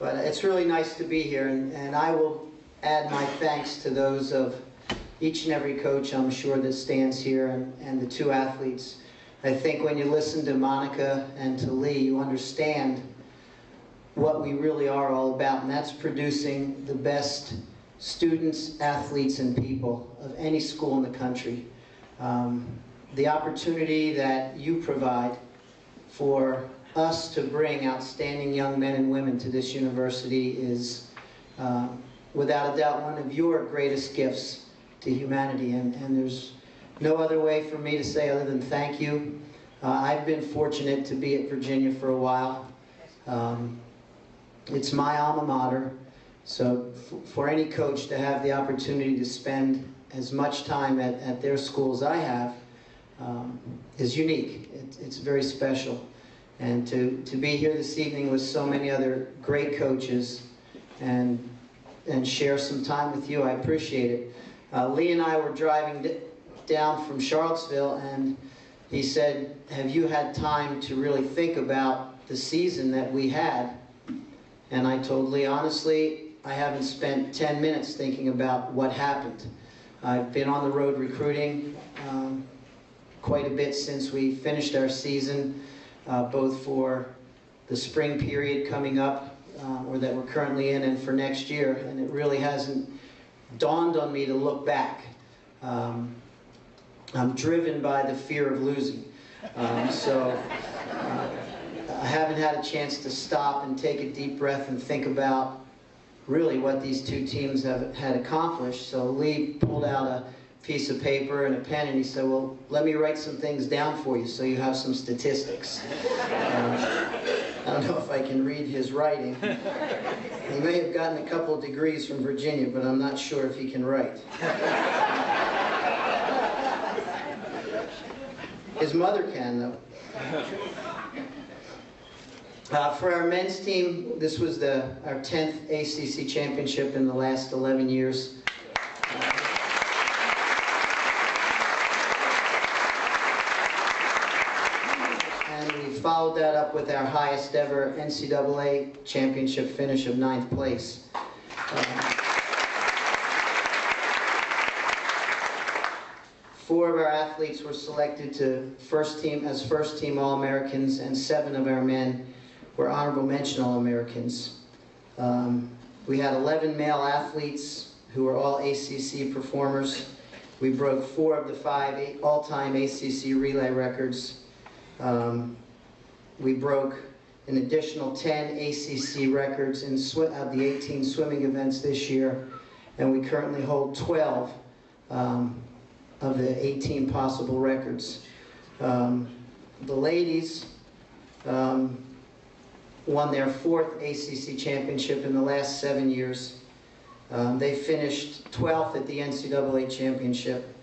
But it's really nice to be here, and, and I will add my thanks to those of each and every coach, I'm sure, that stands here, and, and the two athletes. I think when you listen to Monica and to Lee, you understand what we really are all about, and that's producing the best students, athletes, and people of any school in the country. Um, the opportunity that you provide for us to bring outstanding young men and women to this university is, uh, without a doubt, one of your greatest gifts to humanity. And, and there's no other way for me to say other than thank you. Uh, I've been fortunate to be at Virginia for a while. Um, it's my alma mater. So for any coach to have the opportunity to spend as much time at, at their school as I have um, is unique. It, it's very special. And to, to be here this evening with so many other great coaches and, and share some time with you, I appreciate it. Uh, Lee and I were driving down from Charlottesville and he said, have you had time to really think about the season that we had? And I told Lee, honestly, I haven't spent 10 minutes thinking about what happened. I've been on the road recruiting um, quite a bit since we finished our season, uh, both for the spring period coming up, uh, or that we're currently in, and for next year. And it really hasn't dawned on me to look back. Um, I'm driven by the fear of losing. Um, so uh, I haven't had a chance to stop and take a deep breath and think about really what these two teams have had accomplished. So Lee pulled out a piece of paper and a pen and he said, well, let me write some things down for you so you have some statistics. Um, I don't know if I can read his writing. He may have gotten a couple of degrees from Virginia, but I'm not sure if he can write. His mother can, though. Uh, for our men's team, this was the our 10th ACC championship in the last 11 years. and we followed that up with our highest ever NCAA championship finish of ninth place. Uh, Four of our athletes were selected to first team as first team All-Americans, and seven of our men were honorable mention All-Americans. Um, we had 11 male athletes who were all ACC performers. We broke four of the five all-time ACC relay records. Um, we broke an additional 10 ACC records in of the 18 swimming events this year, and we currently hold 12 um, of the 18 possible records. Um, the ladies um, won their fourth ACC championship in the last seven years. Um, they finished 12th at the NCAA championship.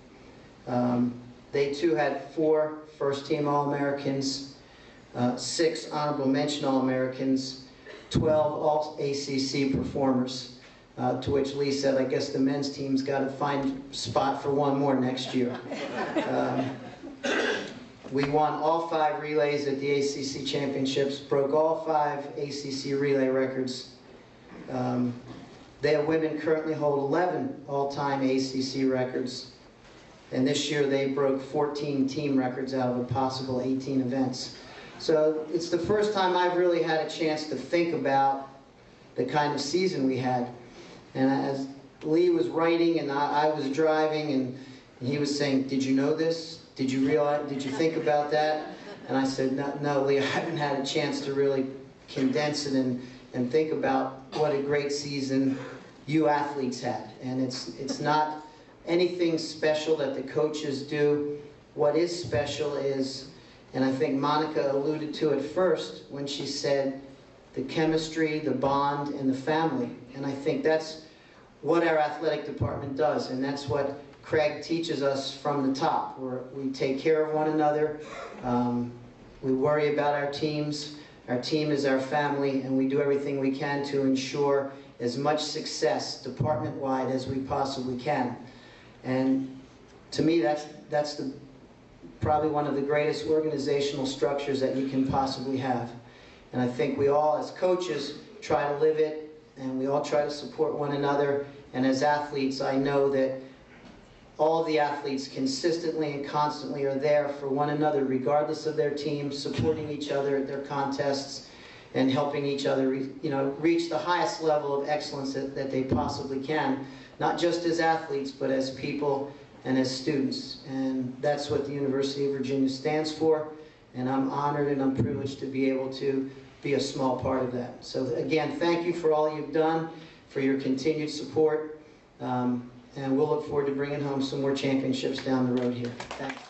Um, they too had four first-team All-Americans, uh, six honorable mention All-Americans, 12 All-ACC performers. Uh, to which Lee said, I guess the men's team's got to find spot for one more next year. Um, we won all five relays at the ACC championships, broke all five ACC relay records. Um, their women currently hold 11 all-time ACC records. And this year they broke 14 team records out of a possible 18 events. So it's the first time I've really had a chance to think about the kind of season we had. And as Lee was writing and I, I was driving and, and he was saying, did you know this? Did you realize, did you think about that? And I said, no, no, Lee, I haven't had a chance to really condense it and, and think about what a great season you athletes had. And it's, it's not anything special that the coaches do. What is special is, and I think Monica alluded to it first when she said, the chemistry, the bond, and the family. And I think that's what our athletic department does, and that's what Craig teaches us from the top. Where we take care of one another, um, we worry about our teams, our team is our family, and we do everything we can to ensure as much success department-wide as we possibly can. And to me, that's, that's the, probably one of the greatest organizational structures that you can possibly have. And I think we all, as coaches, try to live it, and we all try to support one another. And as athletes, I know that all the athletes consistently and constantly are there for one another regardless of their team, supporting each other at their contests and helping each other, you know, reach the highest level of excellence that, that they possibly can, not just as athletes, but as people and as students. And that's what the University of Virginia stands for, and I'm honored and I'm privileged to be able to be a small part of that. So again, thank you for all you've done, for your continued support. Um, and we'll look forward to bringing home some more championships down the road here. Thanks.